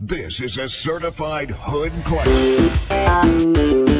This is a certified hood class.